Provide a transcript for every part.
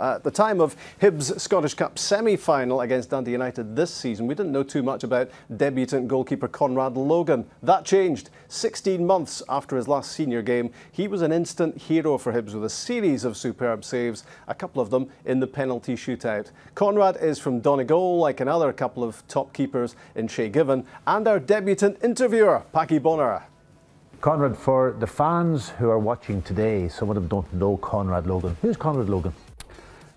At the time of Hibs Scottish Cup semi-final against Dundee United this season, we didn't know too much about debutant goalkeeper Conrad Logan. That changed. 16 months after his last senior game, he was an instant hero for Hibs with a series of superb saves, a couple of them in the penalty shootout. Conrad is from Donegal, like another couple of top keepers in Shay Given, and our debutant interviewer, Paddy Bonner. Conrad, for the fans who are watching today, some of them don't know Conrad Logan. Who's Conrad Logan?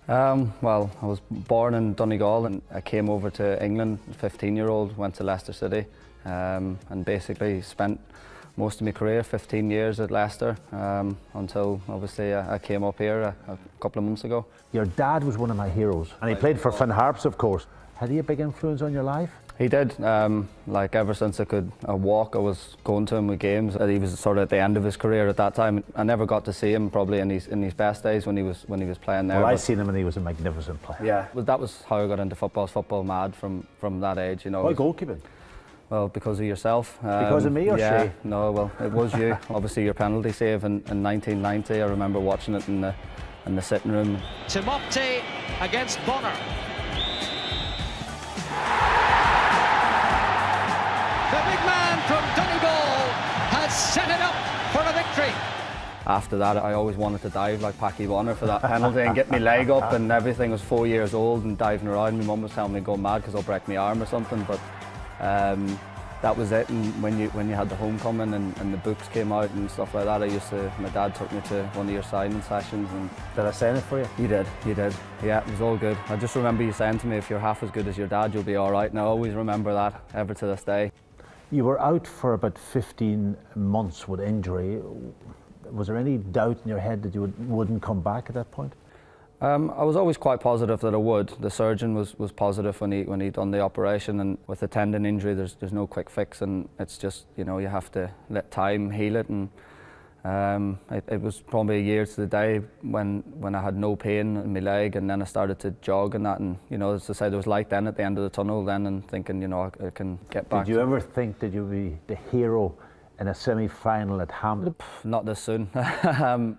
Um, well, I was born in Donegal and I came over to England, 15 year old, went to Leicester City um, and basically spent most of my career, 15 years at Leicester, um, until obviously I, I, came up here a, a, couple of months ago. Your dad was one of my heroes and he played for Finn Harps, of course. Had he a big influence on your life? He did. Um, like ever since I could uh, walk, I was going to him with games. He was sort of at the end of his career at that time. I never got to see him probably in his in his best days when he was when he was playing there. Well, I seen him and he was a magnificent player. Yeah, well, that was how I got into football. football mad from from that age. You know. Why goalkeeping? Well, because of yourself. Um, because of me or yeah, Shay? No, well, it was you. Obviously, your penalty save in, in 1990. I remember watching it in the in the sitting room. Timofte against Bonner. For a victory. After that, I always wanted to dive like Paddy Bonner for that penalty and get my leg up and everything. I was four years old and diving around. My mum was telling me to go mad because I'll break my arm or something. But um, that was it. And when you when you had the homecoming and, and, the books came out and stuff like that, I used to. My dad took me to one of your signing sessions. And did I sign it for you? You did. You did. Yeah, it was all good. I just remember you saying to me, "If you're half as good as your dad, you'll be all right." And I always remember that ever to this day. You were out for about 15 months with injury. Was there any doubt in your head that you would, wouldn't come back at that point? Um, I was always quite positive that I would. The surgeon was, was positive when he when he done the operation, and with a tendon injury, there's there's no quick fix, and it's just you know you have to let time heal it, and um, it, it, was probably a year to the day when, when I had no pain in my leg and then I started to jog and that and you know as I said there was light then at the end of the tunnel then and thinking you know I, I can get back. Did you ever think that you'd be the hero in a semi-final at Hampden? Not this soon. um,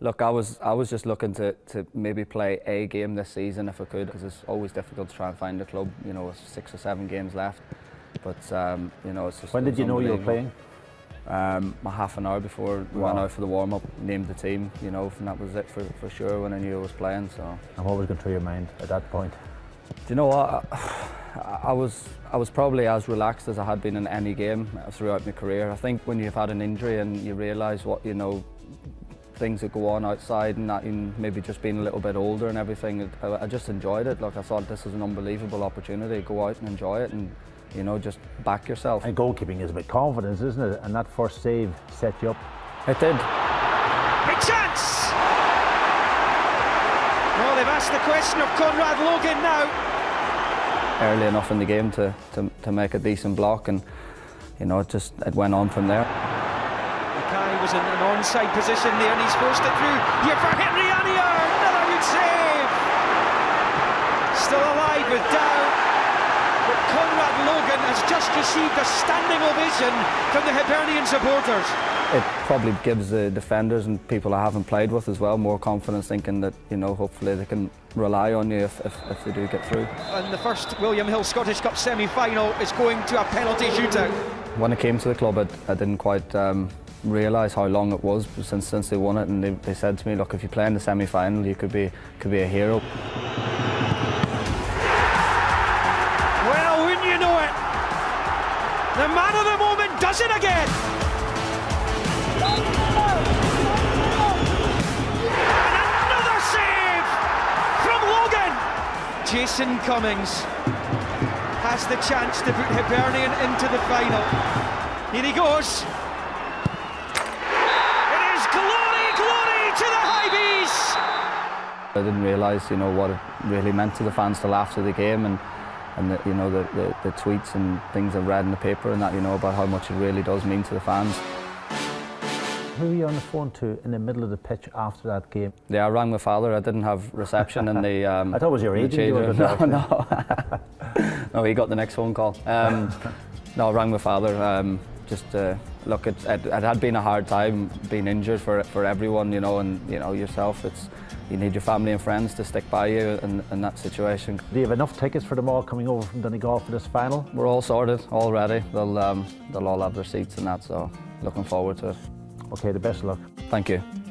look, I was I was just looking to, to maybe play a game this season if I could because it's always difficult to try and find a club you know with six or seven games left but um, you know it's just when did you know you were playing? Um, a half an hour before we wow. went out for the warm up, named the team, you know, and that was it for, for sure when I knew I was playing. So. And what was going through your mind at that point? Do you know what? I, I was I was probably as relaxed as I had been in any game throughout my career. I think when you've had an injury and you realise what you know things that go on outside and that and maybe just being a little bit older and everything I, I just enjoyed it like I thought this is an unbelievable opportunity go out and enjoy it and you know, just back yourself. And goalkeeping is about confidence, isn't it? And that first save set you up. It did. Big chance! Well, they've asked the question of Conrad Logan now. Early enough in the game to, to, to make a decent block, and you know, it just it went on from there. McKay was in an onside position there, and he's forced it through. Here for Henri Anier, another good save. Still alive with down. Conrad Logan has just received a standing ovation from the Hibernian supporters. It probably gives the defenders and people I haven't played with as well more confidence thinking that, you know, hopefully they can rely on you if, if, if they do get through. And the first William Hill Scottish Cup semi-final is going to a penalty shootout. When I came to the club, I, I didn't quite um, realise how long it was since since they won it, and they, they said to me, "Look, if you play in the semi-final, you could be could be a hero." The man of the moment does it again. And another save from Logan. Jason Cummings has the chance to put Hibernian into the final. Here he goes. It is glory, glory to the Hibees. I didn't realise, you know, what it really meant to the fans till after the game, and and the, you know the, the, the, tweets and things I've read in the paper and that you know about how much it really does mean to the fans. Who were you on the phone to in the middle of the pitch after that game? Yeah, I rang my father. I didn't have reception in the. Um, I thought it was your agent. No, no, no. he got the next phone call. Um, no, I rang my father. Um, just uh, look, it, it, it had been a hard time being injured for for everyone, you know, and you know yourself. It's you need your family and friends to stick by you in, in that situation. Do you have enough tickets for them all coming over from Donegal for this final? We're all sorted, all ready. They'll um, they'll all have their seats and that, so looking forward to it. Okay, the best of luck. Thank you.